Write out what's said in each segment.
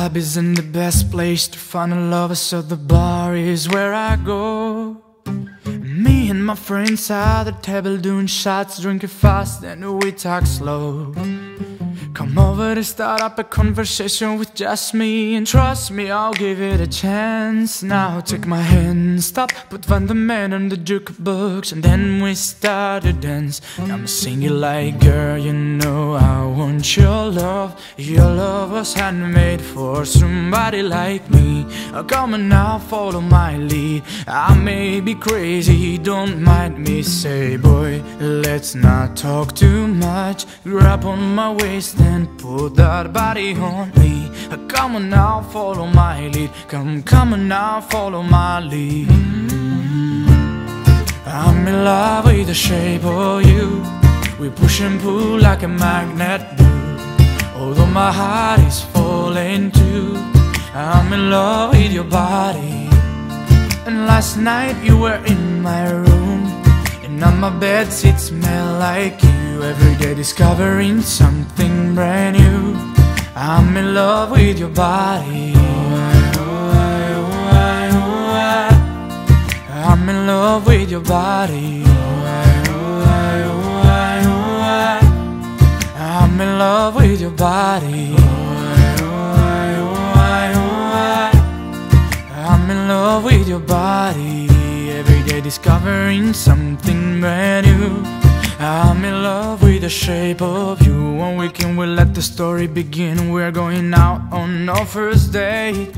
club isn't the best place to find a lover, so the bar is where I go. Me and my friends at the table doing shots, drinking fast, and we talk slow. Come over to start up a conversation with just me And trust me, I'll give it a chance. Now take my hand, stop, put Van the Man on the jukebox And then we start to dance. I'm singing like, girl, you know I want your love. Your love was handmade for somebody like me. Oh, come on now, follow my lead. I may be crazy, don't mind me. Say, boy, let's not talk too much. Grab on my waist and put that body on me. Come on now, follow my lead. Come, come on now, follow my lead. Mm. I'm in love with the shape of you. We push and pull like a magnet do. Although my heart is falling too I'm in love with your body. And last night you were in my room. And on my bed sheets smell like you every day discovering something brand new. I'm in love with your body. I'm in love with your body. I'm in love with your body. I'm in love with your body. Every day discovering something brand new I'm in love with the shape of you. One weekend we let the story begin. We're going out on our first date.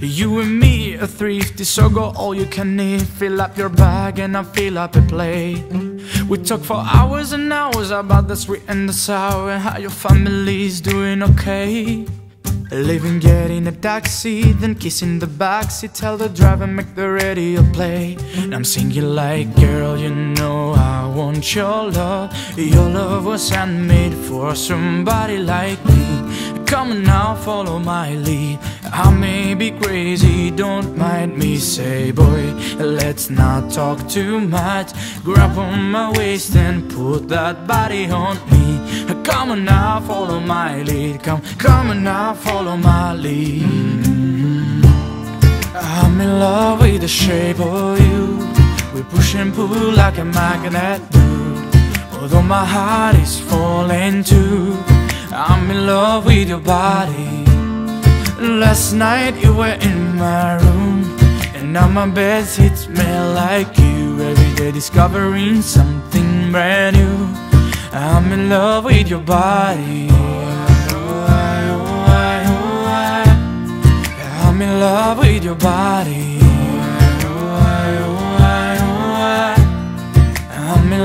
You and me a thrifty, so go all you can eat Fill up your bag and I fill up a plate. We talk for hours and hours about the sweet and the sour And how your family's doing okay. Leaving, getting a taxi, then kissing the backseat. Tell the driver, make the radio play. And I'm singing like, girl, you know I want your love. Your love was handmade for somebody like me. Come now, follow my lead. I may be crazy, don't mind me. Say, boy, let's not talk too much. Grab on my waist and put that body on me. Come on now, follow my lead. Come, come on now, follow my lead. I'm in love with the shape of you. We push and pull like a magnet. do Although my heart is falling too I'm in love with your body. Last night you were in my room And now my bed sheets smell like you. Every day discovering something brand new. I'm in love with your body. I'm in love with your body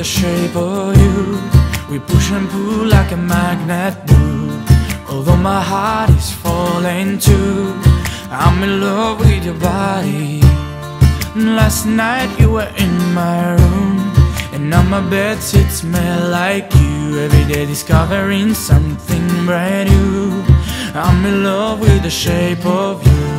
the shape of you. We push and pull like a magnet do Although my heart is falling too I'm in love with your body. Last night you were in my room. And on my bed sheets smell like you. Every day discovering something brand new. I'm in love with the shape of you